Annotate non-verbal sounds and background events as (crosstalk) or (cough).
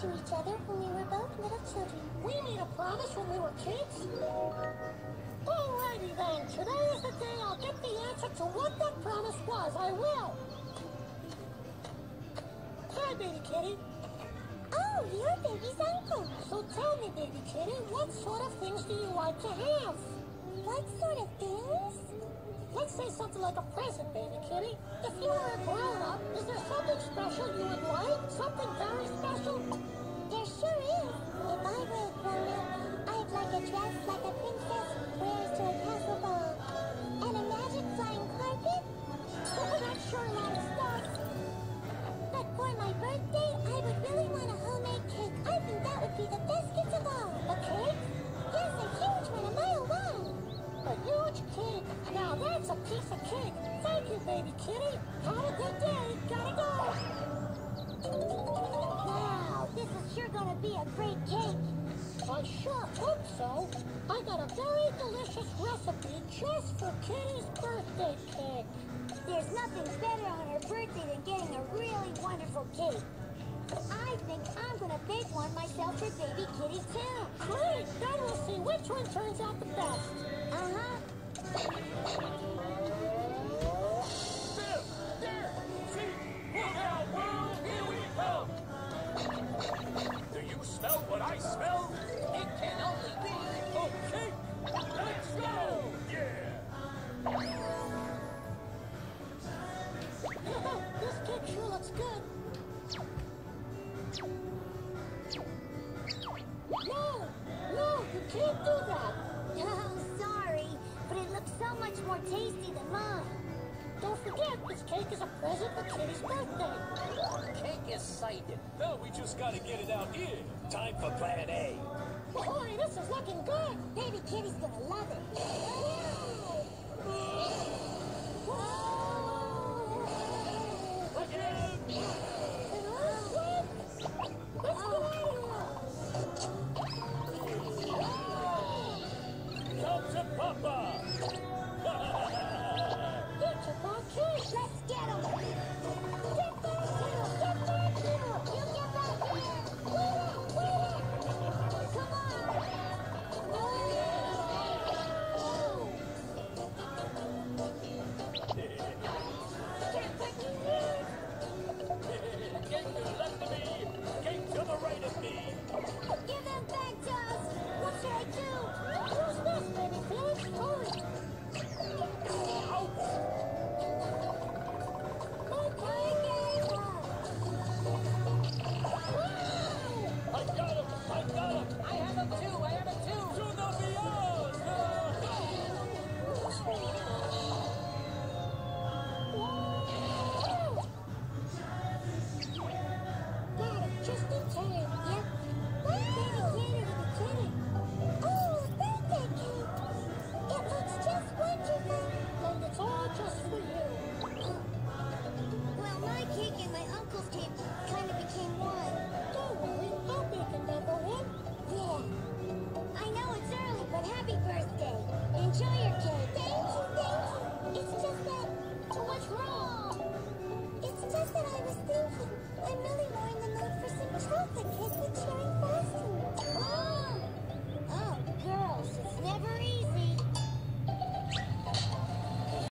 to each other when we were both little children. We made a promise when we were kids. Alrighty then, today is the day I'll get the answer to what that promise was. I will. Hi, baby kitty. Oh, you're baby's uncle. So tell me, baby kitty, what sort of things do you like to have? What sort of things? Let's say something like a present, baby kitty. If you were a grown-up, is there something special you would like? A piece of cake. Thank you, baby kitty. Have a good day. Gotta go. Wow, this is sure gonna be a great cake. I sure hope so. I got a very delicious recipe just for Kitty's birthday cake. There's nothing better on her birthday than getting a really wonderful cake. I think I'm gonna bake one myself for baby kitty too. Great! Then we'll see which one turns out the best. Uh-huh. There! There! See? Look out, world! Here we come! Do you smell what I smell? It can only be. Okay! Let's go! Yeah! this cake sure looks good. No! No, you can't do that. So much more tasty than mine. Don't forget, this cake is a present for Kitty's birthday. Cake is sighted. Now we just gotta get it out here. Time for plan A. Boy, this is looking good. Baby kitty's gonna love it. (laughs) Again! Just